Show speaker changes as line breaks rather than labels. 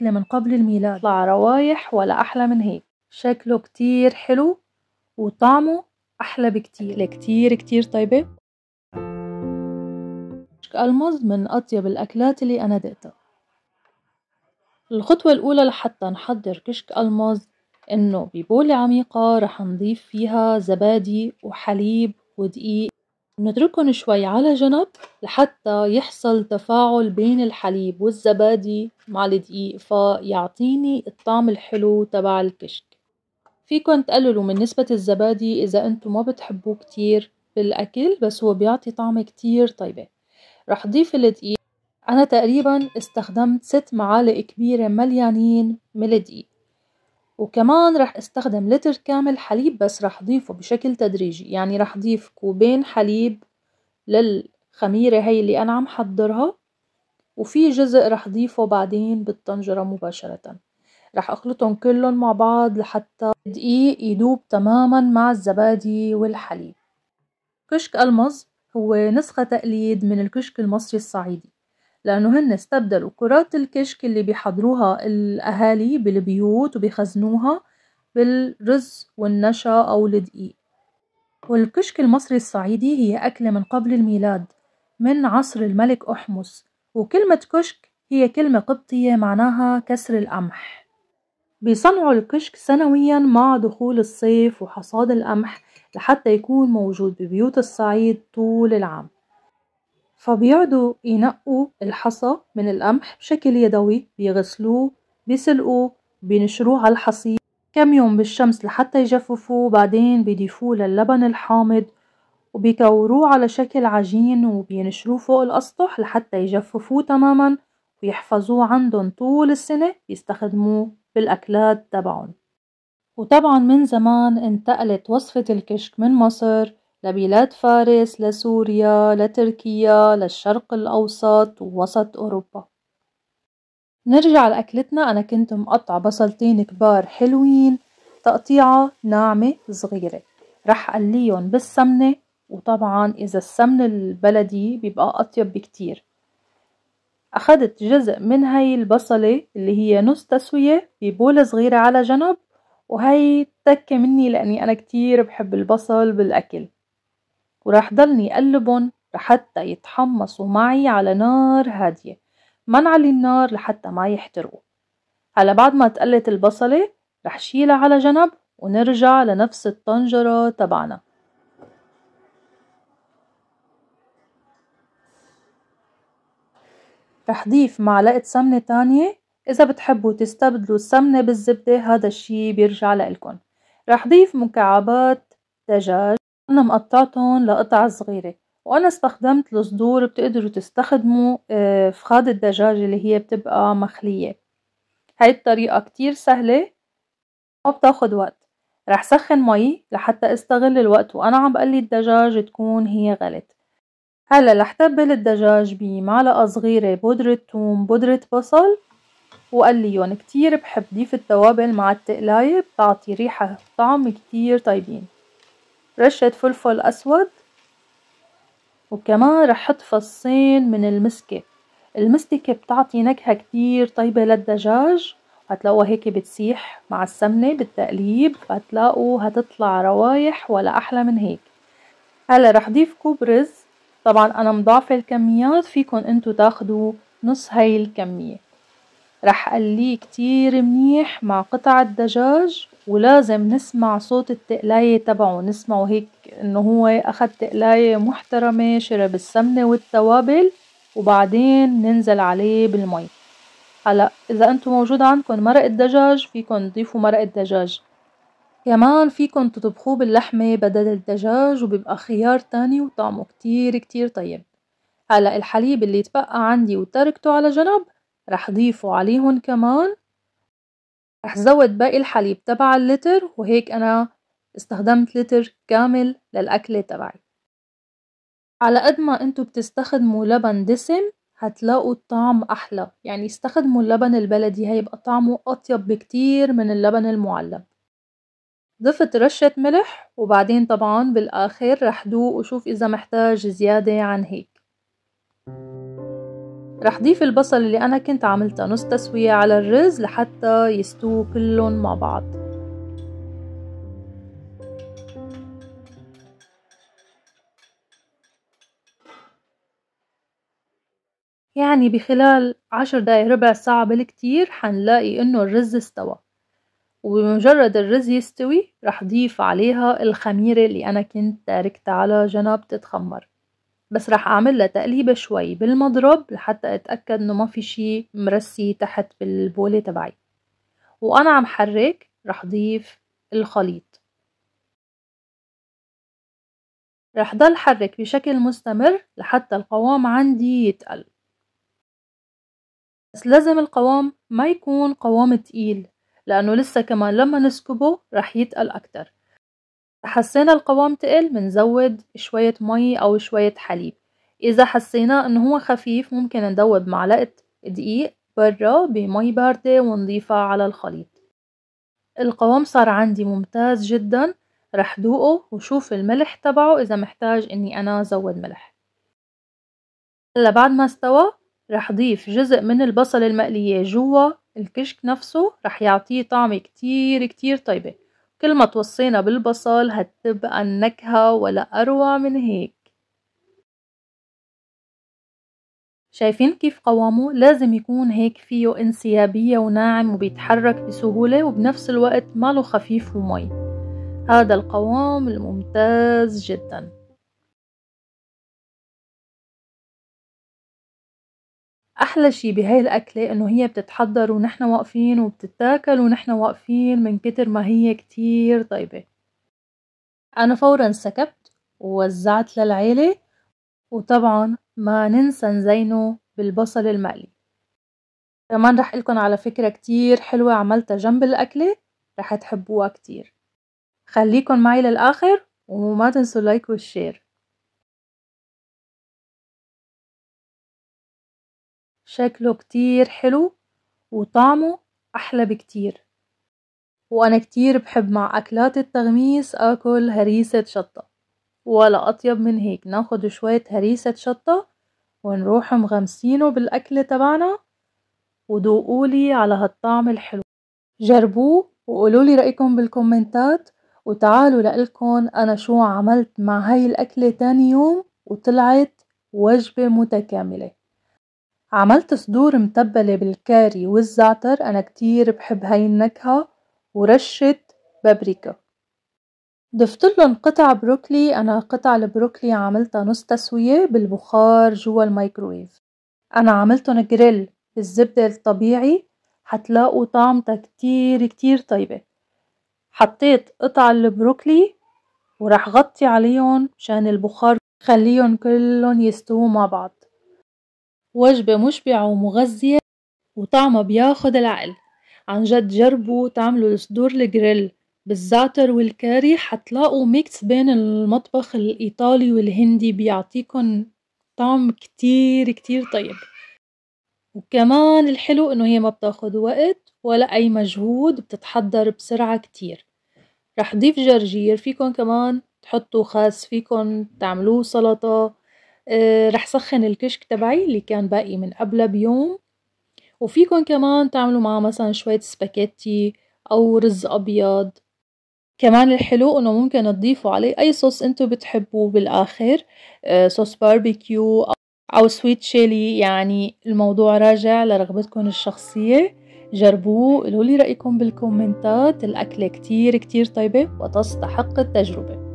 أكلة من قبل الميلاد.
يطلع روايح ولا أحلى من هيك.
شكله كتير حلو وطعمه أحلى بكتير.
كتير كتير طيبة.
كشك ألمظ من أطيب الأكلات اللي أنا دقتها.
الخطوة الأولى لحتى نحضر كشك ألمظ إنه ببولة عميقة رح نضيف فيها زبادي وحليب ودقيق نتركهم شوي على جنب لحتى يحصل تفاعل بين الحليب والزبادي مع الدقيق فيعطيني الطعم الحلو تبع الكشك. فيكن تقللوا من نسبة الزبادي إذا انتو ما بتحبوه كتير بالأكل بس هو بيعطي طعم كتير طيبة. رح ضيف الدقيق. أنا تقريبا استخدمت ست معالق كبيرة مليانين من الدقيق. وكمان رح استخدم لتر كامل حليب بس رح ضيفه بشكل تدريجي. يعني رح ضيف كوبين حليب للخميرة هي اللي أنا عم حضرها وفي جزء رح ضيفه بعدين بالطنجرة مباشرة. رح أخلطهم كلهم مع بعض لحتى الدقيق يدوب تماما مع الزبادي والحليب. كشك ألمظ هو نسخة تقليد من الكشك المصري الصعيدي. لأنه هن استبدلوا كرات الكشك اللي بيحضروها الأهالي بالبيوت وبيخزنوها بالرز والنشا أو الدقيق. والكشك المصري الصعيدي هي أكلة من قبل الميلاد من عصر الملك أحمس وكلمة كشك هي كلمة قبطية معناها كسر القمح. بيصنعوا الكشك سنويا مع دخول الصيف وحصاد القمح لحتى يكون موجود ببيوت الصعيد طول العام. فبيقعدوا ينقوا الحصى من القمح بشكل يدوي بيغسلوه بيسلقوه بينشروه على الحصير كم يوم بالشمس لحتى يجففوه بعدين بيضيفوه للبن الحامض وبيكوروه على شكل عجين وبينشروه فوق الأسطح لحتى يجففوه تماما ويحفظوه عندهم طول السنة يستخدموه بالأكلات تبعهم. وطبعا من زمان انتقلت وصفة الكشك من مصر لبلاد فارس لسوريا لتركيا للشرق الأوسط ووسط أوروبا. نرجع لأكلتنا. أنا كنت مقطعة بصلتين كبار حلوين تقطيعة ناعمة صغيرة. رح قليهم بالسمنة وطبعا إذا السمن البلدي بيبقى أطيب بكتير. أخدت جزء من هاي البصلة اللي هي نص تسوية ببولة صغيرة على جنب وهي تكة مني لأني أنا كتير بحب البصل بالأكل. وراح ضلني قلبهم لحتى يتحمصوا معي على نار هادية. ما نعلي النار لحتى ما يحترقوا. هلا بعد ما تقلت البصلة رح شيلها على جنب ونرجع لنفس الطنجرة تبعنا. رح ضيف معلقة سمنة تانية. إذا بتحبوا تستبدلوا السمنة بالزبدة هذا الشي بيرجع لإلكن رح ضيف مكعبات دجاج. أنا مقطعتهم لقطع صغيرة وأنا استخدمت الصدور بتقدروا تستخدموا آه، فخاد الدجاج اللي هي بتبقى مخلية. هاي الطريقة كتير سهلة ما بتاخد وقت. رح سخن مي لحتى استغل الوقت وأنا عم بقلي الدجاج تكون هي غلت. هلأ رح تبل الدجاج بمعلقة صغيرة بودرة ثوم بودرة بصل وقليهم. كتير بحب ضيف التوابل مع التقلاية بتعطي ريحة طعم كتير طيبين. رشة فلفل أسود وكمان رح حط فصين من المسكة. المستكة بتعطي نكهة كتير طيبة للدجاج. هتلاقوها هيك بتسيح مع السمنة بالتقليب. هتلاقوا هتطلع روايح ولا أحلى من هيك. هلا رح ضيف كوب رز طبعا أنا مضاعفة الكميات فيكن أنتو تاخدوا نص هاي الكمية. رح قليه كتير منيح مع قطع الدجاج ولازم نسمع صوت التقلاية تبعه نسمعه هيك إنه هو اخد تقلاية محترمة شرب السمنة والتوابل وبعدين ننزل عليه بالمي. هلا إذا أنتم موجود عندكم مرق الدجاج فيكن تضيفوا مرق الدجاج. كمان فيكن تطبخوه باللحمة بدل الدجاج وبيبقى خيار تاني وطعمه كتير كتير طيب. هلا الحليب اللي تبقى عندي وتركته على جنب رح ضيفه عليهم كمان رح زود باقي الحليب تبع اللتر وهيك أنا استخدمت لتر كامل للأكلة تبعي. على قد ما انتو بتستخدموا لبن دسم هتلاقوا الطعم أحلى. يعني استخدموا اللبن البلدي هيبقى طعمه أطيب بكتير من اللبن المعلب. ضفت رشة ملح وبعدين طبعا بالآخر رح دوق وشوف إذا محتاج زيادة عن هيك.
رح ضيف البصل اللي أنا كنت عملتها نص تسوية على الرز لحتى يستووا كلهم مع بعض. يعني بخلال عشر دقايق ربع ساعة بالكتير حنلاقي إنه الرز استوى. وبمجرد الرز يستوي رح ضيف عليها الخميرة اللي أنا كنت تاركتها على جنب تتخمر. بس رح أعملها تقليبة شوي بالمضرب لحتى أتأكد إنه ما في شي مرسي تحت بالبولة تبعي. وأنا عم حرك رح ضيف الخليط. رح ضل حرك بشكل مستمر لحتى القوام عندي يتقل. بس لازم القوام ما يكون قوام تقيل لأنه لسه كمان لما نسكبه رح يتقل أكتر. حسينا القوام تقل منزود شوية مي أو شوية حليب. إذا حسينا إنه هو خفيف ممكن ندوب معلقة دقيق برا بمي باردة ونضيفها على الخليط. القوام صار عندي ممتاز جدا. رح دوقه وشوف الملح تبعه إذا محتاج إني أنا أزود ملح. هلأ بعد ما استوى رح ضيف جزء من البصل المقلية جوا الكشك نفسه. رح يعطيه طعم كتير كتير طيبة. كل ما توصينا بالبصل هتبقى النكهة ولا أروع من هيك. شايفين كيف قوامه؟ لازم يكون هيك فيه انسيابية وناعم وبيتحرك بسهولة وبنفس الوقت ماله خفيف ومي. هذا القوام الممتاز جداً. أحلى شي بهاي الأكلة إنه هي بتتحضر ونحن واقفين وبتتاكل ونحن واقفين من كتر ما هي كتير طيبة. أنا فورا سكبت ووزعت للعيلة وطبعا ما ننسى نزينه بالبصل المقلي. كمان رح لكم على فكرة كتير حلوة عملتها جنب الأكلة رح تحبوها كتير. خليكن معي للآخر وما تنسوا اللايك والشير شكله كتير حلو وطعمه أحلى بكتير. وأنا كتير بحب مع أكلات التغميس أكل هريسة شطة. ولا أطيب من هيك ناخد شوية هريسة شطة ونروح مغمسينه بالأكل تبعنا ودوقولي على هالطعم الحلو. جربوه وقولولي رأيكم بال comments ات وتعالوا لقلكن أنا شو عملت مع هاي الأكلة تاني يوم وطلعت وجبة متكاملة. عملت صدور متبلة بالكاري والزعتر أنا كتير بحب هاي النكهة ورشة بابريكا. ضفتلن قطع بروكلي أنا قطع البروكلي عملتها نص تسوية بالبخار جوا الميكرويف أنا عملتن جريل بالزبدة الطبيعي حتلاقوا طعمتها كتير كتير طيبة. حطيت قطع البروكلي وراح غطي عليهم مشان البخار خليهم كلهم يستووا مع بعض. وجبة مشبعة ومغذية وطعمها بياخد العقل. عن جد جربوا تعملوا الصدور الجريل بالزعتر والكاري حتلاقوا mix بين المطبخ الإيطالي والهندي بيعطيكن طعم كتير كتير طيب. وكمان الحلو إنه هي ما بتاخد وقت ولا أي مجهود بتتحضر بسرعة كتير. رح ضيف جرجير فيكن كمان تحطوا خس فيكن تعملوه سلطة رح سخن الكشك تبعي اللي كان باقي من قبلها بيوم. وفيكن كمان تعملوا معاه مثلا شوية سباكيتي أو رز أبيض. كمان الحلو إنه ممكن تضيفوا عليه أي صوص إنتو بتحبوه بالآخر آه، sauce barbecue أو sweet chili يعني الموضوع راجع لرغبتكم الشخصية. جربوه قولوا لي رأيكم بال comments ات. الأكلة كتير كتير طيبة وتستحق التجربة.